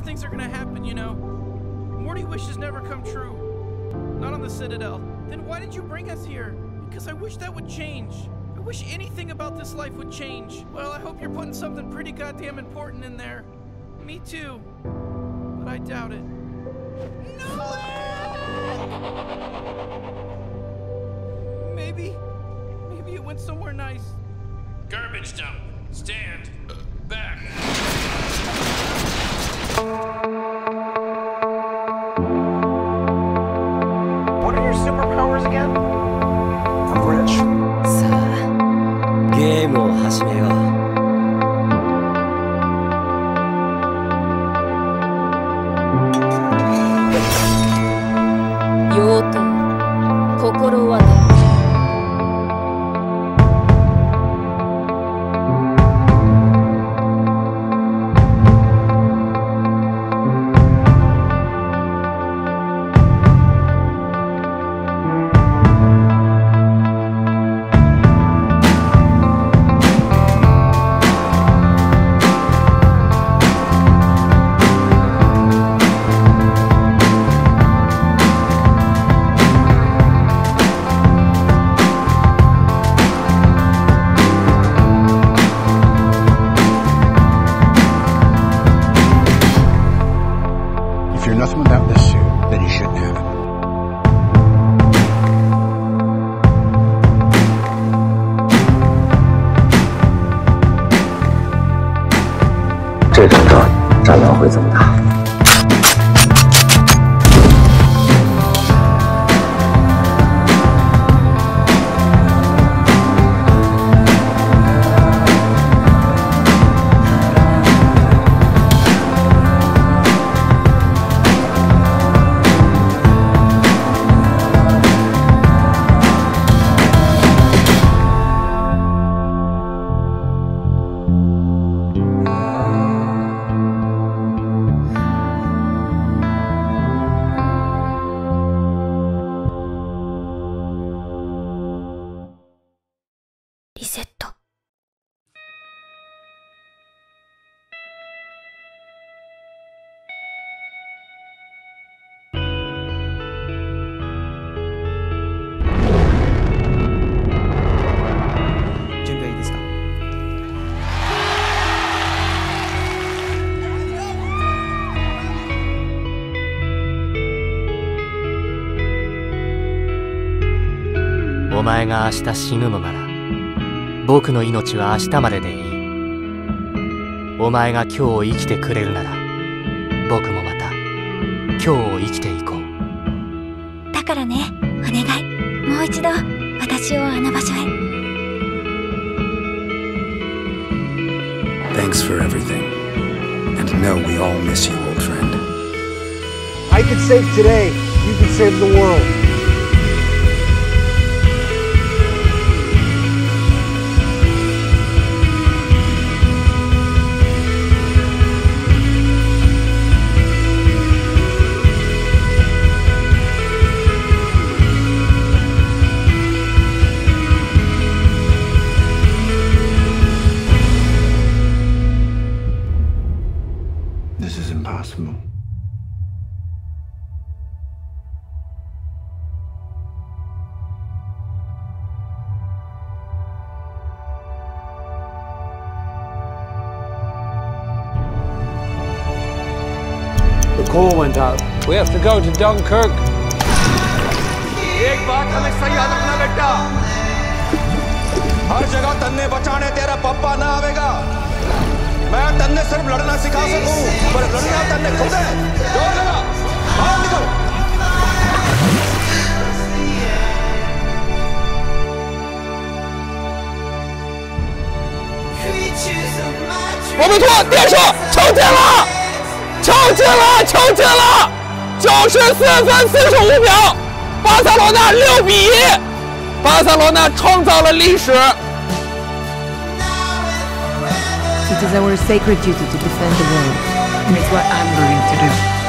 of things are gonna happen, you know. Morty wishes never come true. Not on the Citadel. Then why did you bring us here? Because I wish that would change. I wish anything about this life would change. Well, I hope you're putting something pretty goddamn important in there. Me too. But I doubt it. No! Maybe. Maybe it went somewhere nice. Garbage dump. Stand. Back. What are your superpowers again? I'm rich. さあゲームを始めよう 怎么打？前が明日死ぬのなら僕の命は明日まででいいお前が今日生きてくれるなら僕もまた今日を生きていこうだからねお願いもう一度私をあの場所へ Thanks for everything. And know we all miss you, old friend. I can save today. You can save the world. is impossible. The call went out. We have to go to Dunkirk. एक बात हमेशा याद रखना बेटा हर जगह तन्ने बचाने तेरा पप्पा ना आवेगा मैं तन्ने सिर्फ लड़ना सिखा सकूं पर लड़ना तन्ने खुद है जोर लगा बाहर निकल 我们托电射抽进了，抽进了，抽进了，九十四分四十五秒，巴塞罗那六比一，巴塞罗那创造了历史。 It is our sacred duty to defend the world, and it's what I'm going to do.